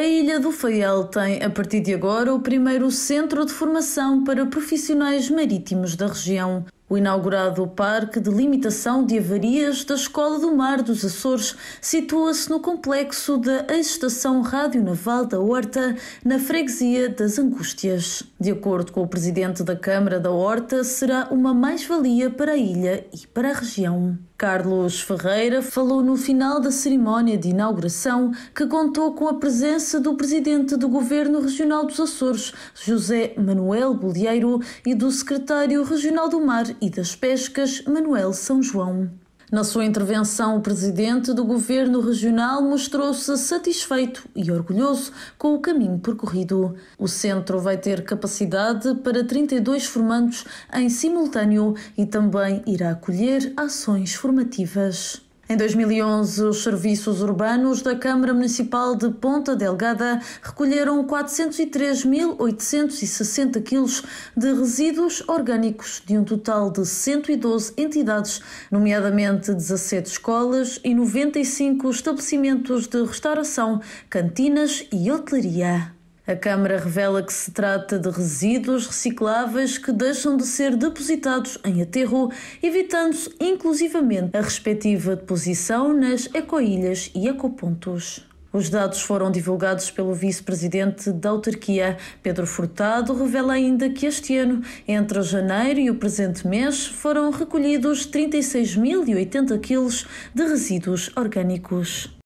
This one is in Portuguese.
A Ilha do Faial tem, a partir de agora, o primeiro centro de formação para profissionais marítimos da região. O inaugurado Parque de Limitação de Avarias da Escola do Mar dos Açores situa-se no complexo da Estação Rádio Naval da Horta, na freguesia das Angústias. De acordo com o presidente da Câmara da Horta, será uma mais-valia para a ilha e para a região. Carlos Ferreira falou no final da cerimónia de inauguração que contou com a presença do presidente do Governo Regional dos Açores, José Manuel Bolieiro, e do secretário regional do Mar e das Pescas, Manuel São João. Na sua intervenção, o presidente do governo regional mostrou-se satisfeito e orgulhoso com o caminho percorrido. O centro vai ter capacidade para 32 formandos em simultâneo e também irá acolher ações formativas. Em 2011, os serviços urbanos da Câmara Municipal de Ponta Delgada recolheram 403.860 quilos de resíduos orgânicos de um total de 112 entidades, nomeadamente 17 escolas e 95 estabelecimentos de restauração, cantinas e hotelaria. A Câmara revela que se trata de resíduos recicláveis que deixam de ser depositados em aterro, evitando-se inclusivamente a respectiva deposição nas ecoilhas e ecopontos. Os dados foram divulgados pelo vice-presidente da autarquia, Pedro Furtado, revela ainda que este ano, entre janeiro e o presente mês, foram recolhidos 36.080 quilos de resíduos orgânicos.